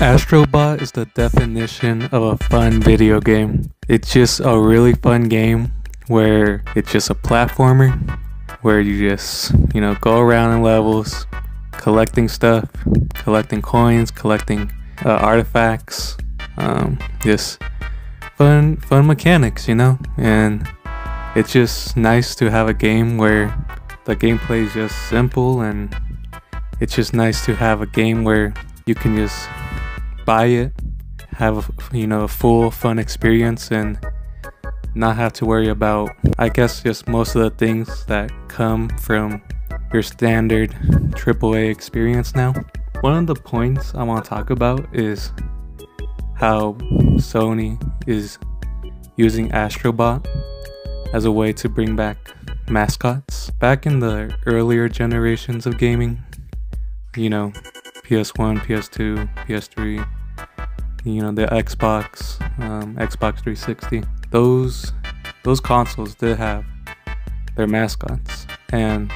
Astro Bot is the definition of a fun video game. It's just a really fun game where it's just a platformer where you just, you know, go around in levels, collecting stuff, collecting coins, collecting uh, artifacts, um, just fun, fun mechanics, you know, and it's just nice to have a game where the gameplay is just simple and it's just nice to have a game where you can just buy it, have you know a full fun experience, and not have to worry about I guess just most of the things that come from your standard AAA experience now. One of the points I want to talk about is how Sony is using Astro Bot as a way to bring back mascots. Back in the earlier generations of gaming, you know, PS1, PS2, PS3, you know, the Xbox, um, Xbox 360. Those those consoles did have their mascots, and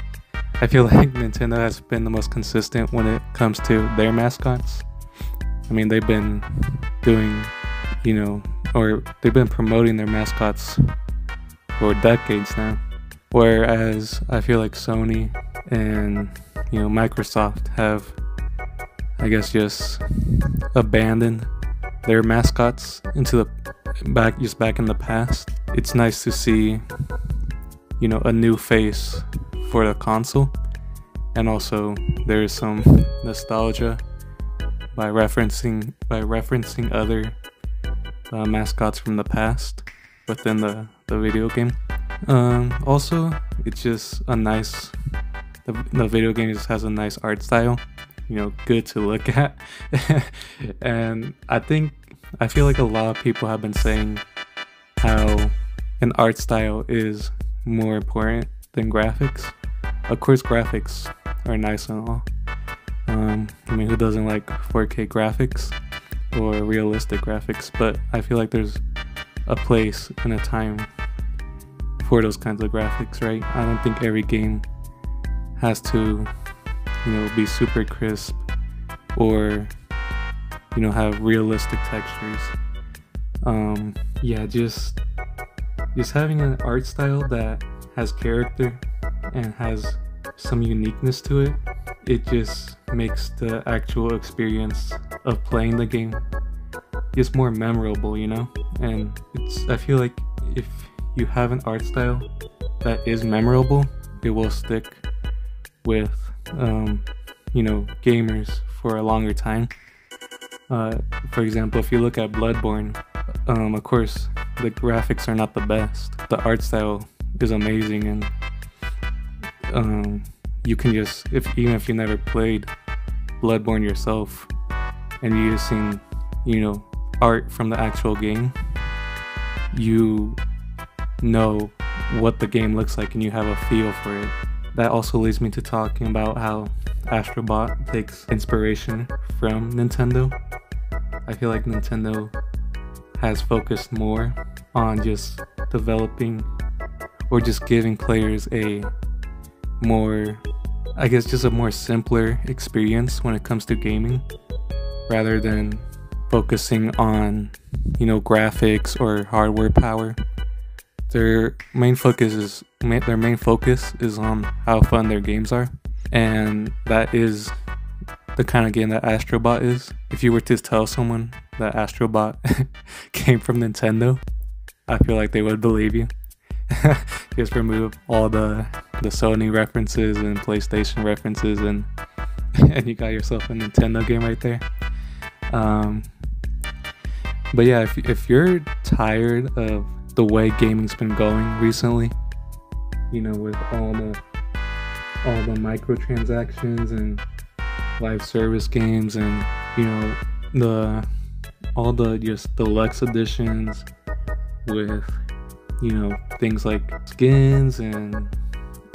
I feel like Nintendo has been the most consistent when it comes to their mascots. I mean, they've been doing, you know, or they've been promoting their mascots for decades now. Whereas I feel like Sony and you know Microsoft have I guess just abandoned their mascots into the back just back in the past. It's nice to see you know a new face for the console and also there's some nostalgia by referencing by referencing other uh, mascots from the past within the, the video game. Um, also, it's just a nice the, the video game just has a nice art style you know good to look at. And i think i feel like a lot of people have been saying how an art style is more important than graphics. Of course graphics are nice and all. Um, i mean who doesn't like 4k graphics or realistic graphics? But i feel like there's a place and a time for those kinds of graphics right? I don't think every game has to you know, be super crisp or, you know, have realistic textures. Um, yeah, just just having an art style that has character and has some uniqueness to it, it just makes the actual experience of playing the game just more memorable, you know? And it's I feel like if you have an art style that is memorable, it will stick with um, you know, gamers for a longer time. Uh, for example, if you look at Bloodborne, um, of course, the graphics are not the best. The art style is amazing, and um, you can just, if even if you never played Bloodborne yourself, and you just seen, you know, art from the actual game, you know what the game looks like, and you have a feel for it that also leads me to talking about how Astro Bot takes inspiration from Nintendo. I feel like Nintendo has focused more on just developing or just giving players a more, I guess, just a more simpler experience when it comes to gaming rather than focusing on, you know, graphics or hardware power their main focus is their main focus is on how fun their games are, and that is the kind of game that Astro Bot is. If you were to tell someone that Astro Bot came from Nintendo, I feel like they would believe you. Just remove all the the Sony references and PlayStation references, and and you got yourself a Nintendo game right there. Um, but yeah, if if you're tired of the way gaming's been going recently. You know, with all the all the microtransactions and live service games and you know the all the just deluxe editions with you know things like skins and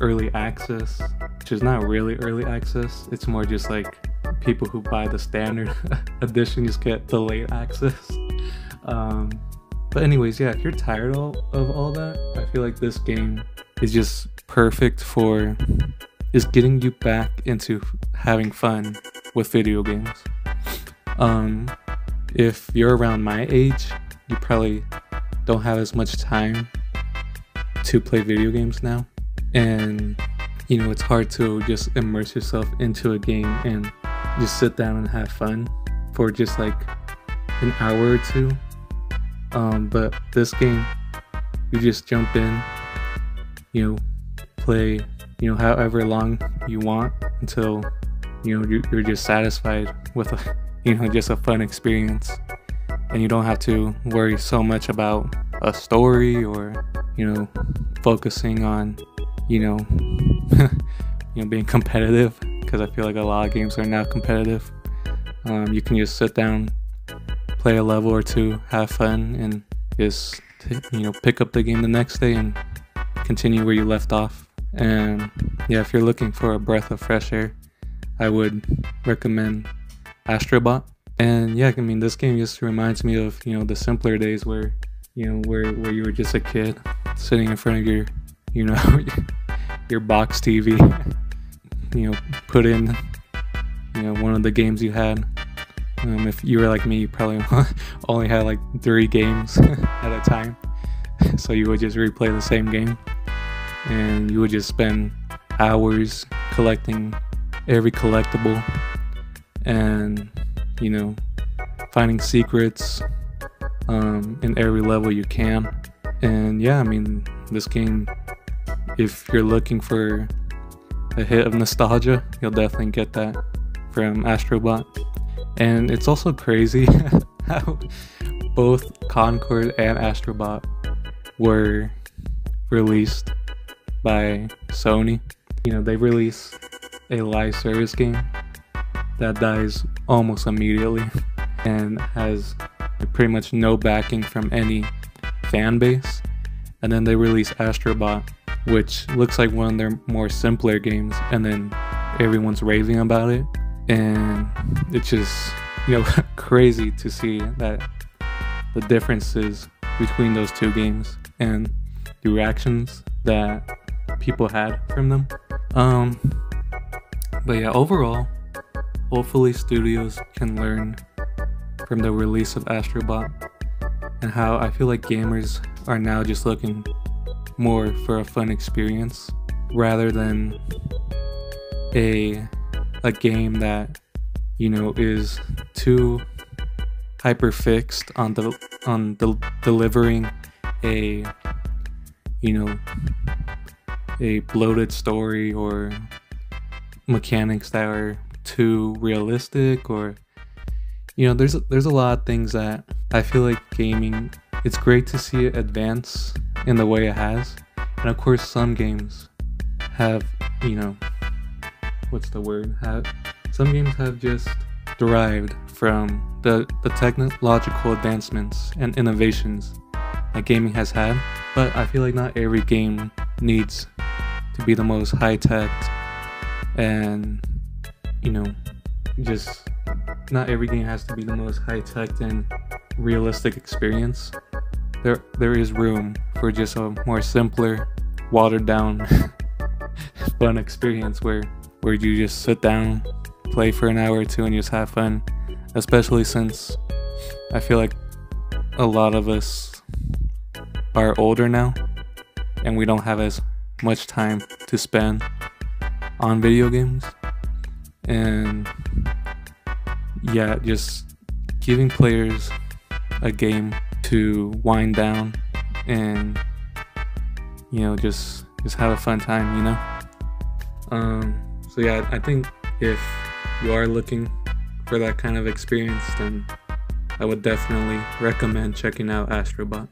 early access which is not really early access it's more just like people who buy the standard edition just get the late access um, but anyways, yeah, if you're tired of all that, I feel like this game is just perfect for is getting you back into having fun with video games. Um, if you're around my age, you probably don't have as much time to play video games now. And, you know, it's hard to just immerse yourself into a game and just sit down and have fun for just like an hour or two. Um, but this game, you just jump in, you know, play, you know, however long you want until, you know, you're just satisfied with a, you know, just a fun experience. And you don't have to worry so much about a story or, you know, focusing on, you know, you know, being competitive because I feel like a lot of games are now competitive. Um, you can just sit down, play a level or two, have fun, and just you know pick up the game the next day and continue where you left off. And yeah, if you're looking for a breath of fresh air, I would recommend Astro Bot. And yeah, I mean this game just reminds me of you know the simpler days where you know where where you were just a kid sitting in front of your you know your box TV. you know, put in you know one of the games you had um, if you were like me, you probably only had like three games at a time. So you would just replay the same game and you would just spend hours collecting every collectible and, you know, finding secrets um, in every level you can. And yeah, I mean, this game, if you're looking for a hit of nostalgia, you'll definitely get that from Astro Bot. And it's also crazy how both Concord and Astro Bot were released by Sony. You know, they release a live service game that dies almost immediately and has pretty much no backing from any fan base. And then they release Astro Bot, which looks like one of their more simpler games, and then everyone's raving about it and it's just you know crazy to see that the differences between those two games and the reactions that people had from them. Um, but yeah, overall, hopefully studios can learn from the release of Astro Bot and how I feel like gamers are now just looking more for a fun experience rather than a a game that you know is too hyper fixed on the on the delivering a you know a bloated story or mechanics that are too realistic or you know there's there's a lot of things that I feel like gaming it's great to see it advance in the way it has. And of course some games have you know what's the word? Have some games have just derived from the the technological advancements and innovations that gaming has had. But I feel like not every game needs to be the most high tech and you know just not every game has to be the most high tech and realistic experience. There there is room for just a more simpler, watered down fun experience where where you just sit down, play for an hour or two, and just have fun. Especially since I feel like a lot of us are older now and we don't have as much time to spend on video games. And yeah, just giving players a game to wind down and you know just just have a fun time, you know. Um so yeah, I think if you are looking for that kind of experience, then I would definitely recommend checking out Astro Bot.